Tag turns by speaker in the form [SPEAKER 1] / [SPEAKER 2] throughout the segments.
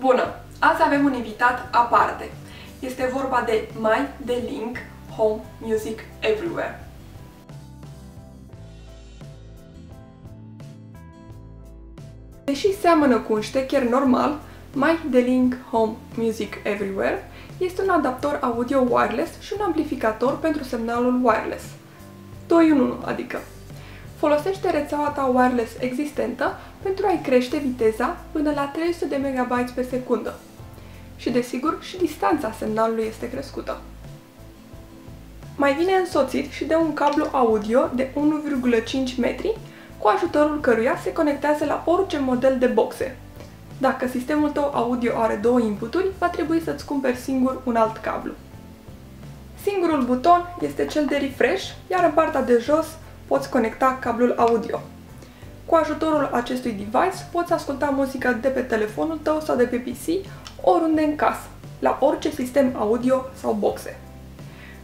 [SPEAKER 1] Bună! Azi avem un invitat aparte. Este vorba de My The Link Home Music Everywhere. Deși seamănă cu un ștecher normal, My The Link Home Music Everywhere este un adaptor audio wireless și un amplificator pentru semnalul wireless. 2 în 1, adică. Folosește rețeaua ta wireless existentă pentru a-i crește viteza până la 300 de MB pe secundă. Și desigur, și distanța semnalului este crescută. Mai vine însoțit și de un cablu audio de 1,5 metri, cu ajutorul căruia se conectează la orice model de boxe. Dacă sistemul tău audio are două inputuri, va trebui să-ți cumperi singur un alt cablu. Singurul buton este cel de refresh, iar în partea de jos poți conecta cablul audio. Cu ajutorul acestui device poți asculta muzica de pe telefonul tău sau de pe PC oriunde în casă, la orice sistem audio sau boxe.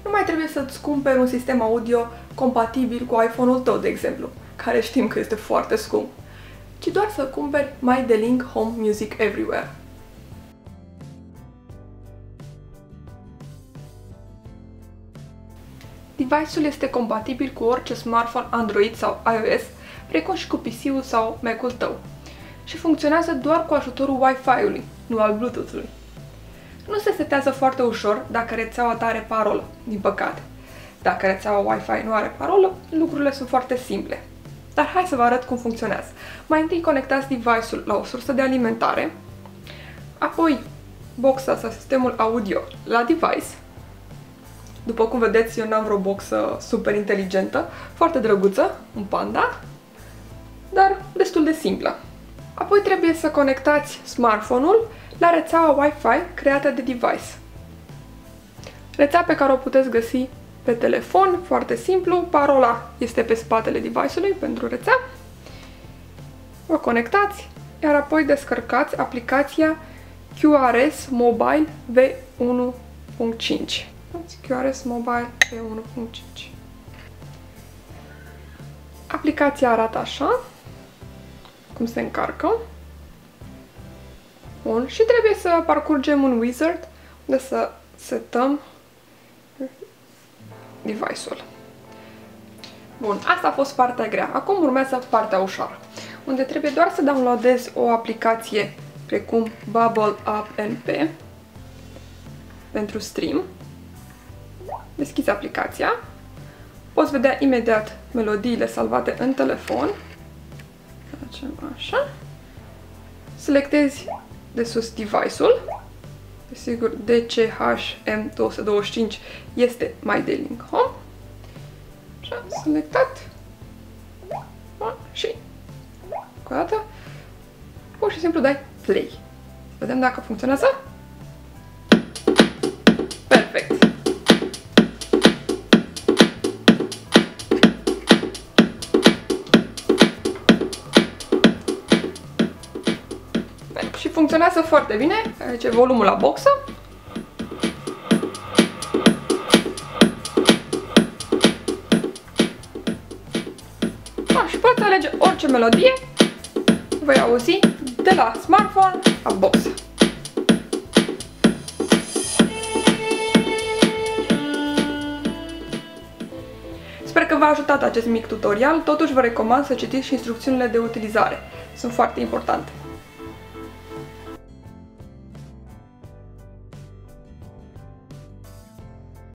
[SPEAKER 1] Nu mai trebuie să-ți cumperi un sistem audio compatibil cu iPhone-ul tău, de exemplu, care știm că este foarte scump, ci doar să cumperi My The Link Home Music Everywhere. Device-ul este compatibil cu orice smartphone Android sau iOS, precum și cu PC-ul sau Mac-ul tău. Și funcționează doar cu ajutorul Wi-Fi-ului, nu al Bluetooth-ului. Nu se setează foarte ușor dacă rețeaua ta are parolă, din păcate. Dacă rețeaua Wi-Fi nu are parolă, lucrurile sunt foarte simple. Dar hai să vă arăt cum funcționează. Mai întâi conectați device-ul la o sursă de alimentare, apoi boxa sau sistemul audio la device. După cum vedeți, eu n-am vreo boxă super inteligentă, foarte drăguță, un panda, dar destul de simplă. Apoi trebuie să conectați smartphone-ul la rețeaua Wi-Fi creată de device. Rețea pe care o puteți găsi pe telefon, foarte simplu, parola este pe spatele device-ului pentru rețea. O conectați, iar apoi descărcați aplicația QRS Mobile V1.5. QRS Mobile V1.5. Aplicația arată așa, cum se încarcă. Bun, și trebuie să parcurgem un wizard unde să setăm device-ul. Bun, asta a fost partea grea. Acum urmează partea ușoară, unde trebuie doar să downloadezi o aplicație precum Bubble App NP pentru stream. Deschizi aplicația. Poți vedea imediat melodiile salvate în telefon. Facem așa. Selectezi de sus device-ul Desigur, DCHM225 este My Link Home. Așa, selectat. Și, cu o dată, pur și simplu dai play. Vedem dacă funcționează. Funcționează foarte bine. Aici e volumul la boxă. A, și poți alege orice melodie vei auzi de la smartphone la boxă. Sper că v-a ajutat acest mic tutorial, totuși vă recomand să citiți și instrucțiunile de utilizare. Sunt foarte importante.